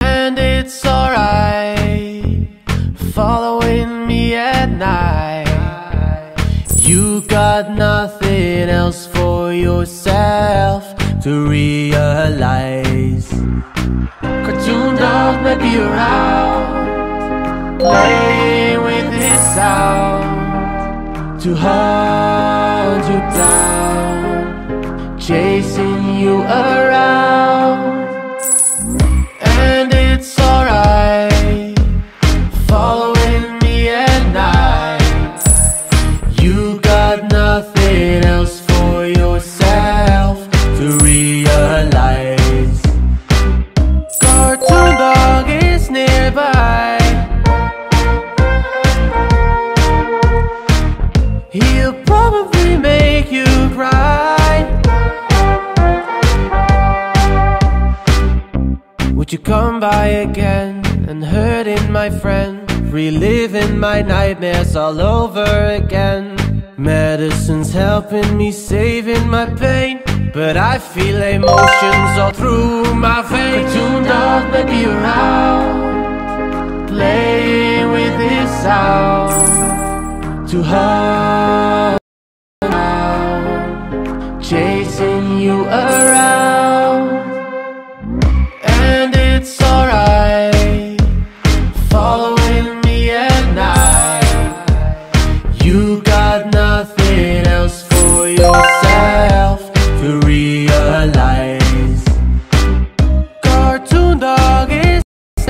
And it's alright following me at night. You got nothing else for yourself to realize. Cartoon dog may be around, playing with his sound to hold you down, chasing you around. Probably make you cry. Would you come by again and hurting my friend? Reliving my nightmares all over again. Medicine's helping me, saving my pain. But I feel emotions all through my veins. Cartoon dog may be around, playing with this sound to hunt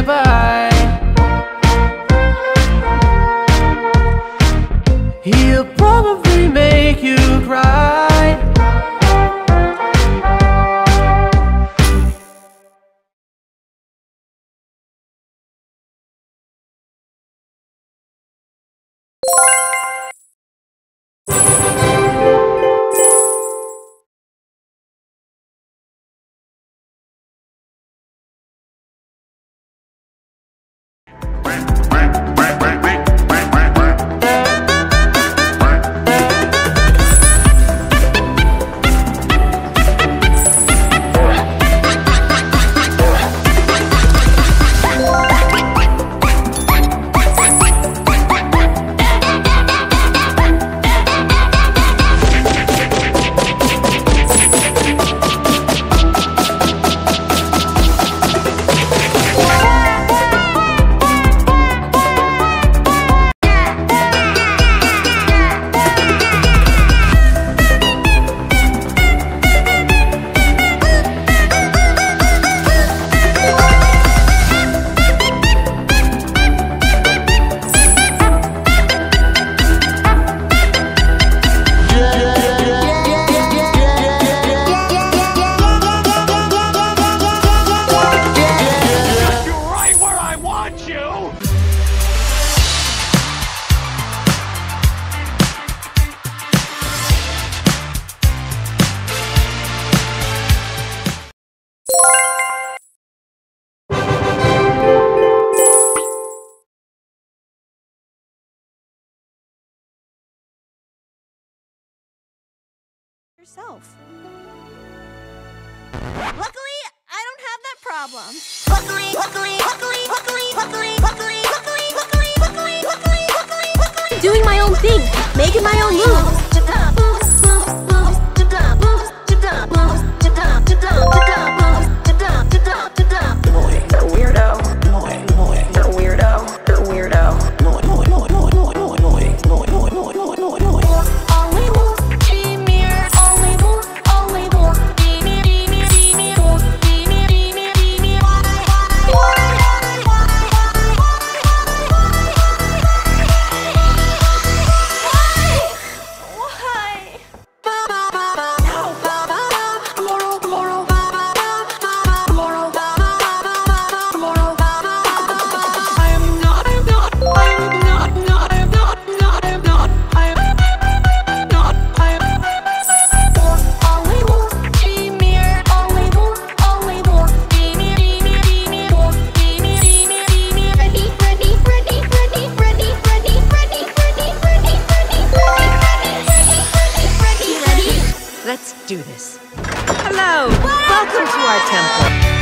goodbye. Yourself. Luckily, I don't have that problem. Luckily, luckily, luckily, luckily, luckily, luckily, luckily, luckily, luckily, luckily, luckily, luckily. Doing my own thing, making my own moves. Hello! Welcome to our temple.